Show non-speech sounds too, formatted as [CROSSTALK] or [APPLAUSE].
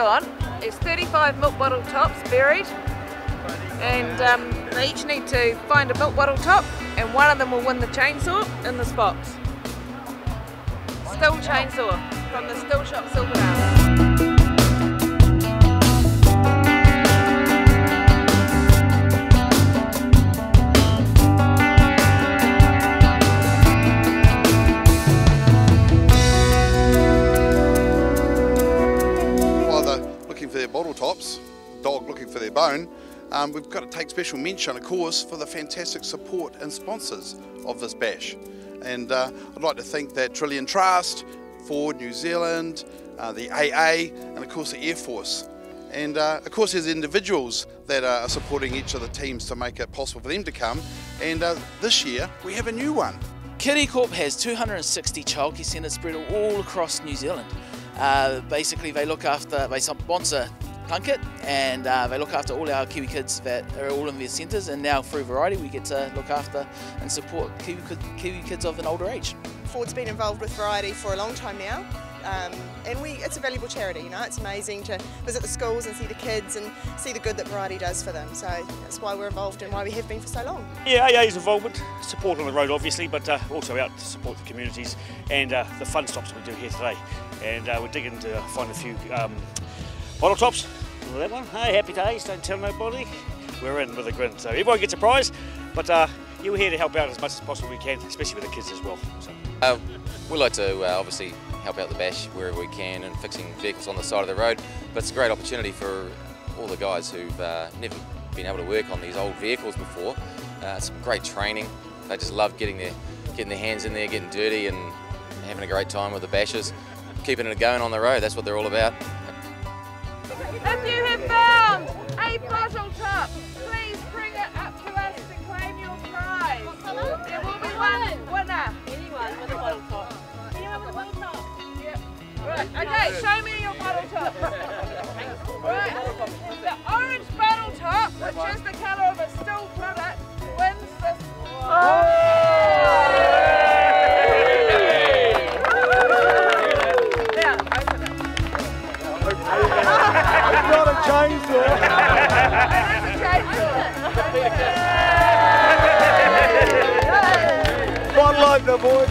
on is 35 milk bottle tops buried and um, they each need to find a milk bottle top and one of them will win the chainsaw in this box. Stihl chainsaw from the Stihl Shop Silverdale. For their bone, um, we've got to take special mention, of course, for the fantastic support and sponsors of this bash. And uh, I'd like to thank that Trillian Trust, Ford New Zealand, uh, the AA, and of course the Air Force. And uh, of course, there's individuals that are supporting each of the teams to make it possible for them to come. And uh, this year, we have a new one. Kidicorp has 260 childcare centres spread all across New Zealand. Uh, basically, they look after, they sponsor Plunket and uh, they look after all our Kiwi kids that are all in their centres. And now through Variety, we get to look after and support Kiwi, Kiwi kids of an older age. Ford's been involved with Variety for a long time now. Um, and we, it's a valuable charity, you know, it's amazing to visit the schools and see the kids and see the good that Variety does for them. So that's why we're involved and why we have been for so long. Yeah, AA's involvement, support on the road obviously, but uh, also out to support the communities and uh, the fun stops we do here today. And uh, we're digging to find a few um, bottle tops. At that one. Hey, happy days, don't tell nobody. We're in with a grin. So everyone gets a prize, but uh, we're here to help out as much as possible we can, especially with the kids as well. So. Uh, we like to uh, obviously help out the bash wherever we can and fixing vehicles on the side of the road. But it's a great opportunity for all the guys who've uh, never been able to work on these old vehicles before. Uh, some great training. They just love getting their getting their hands in there, getting dirty, and having a great time with the bashers, keeping it going on the road. That's what they're all about. If you have found a bottle top, please bring it up to us to claim your prize. There will be one winner. Anyone with a bottle top. Anyone with a bottle top. Right, okay, show me your bottle top. [LAUGHS] Right, the orange bottle top, which is the colour of a Stihl product, It is a chainsaw. Bottle opener, boys.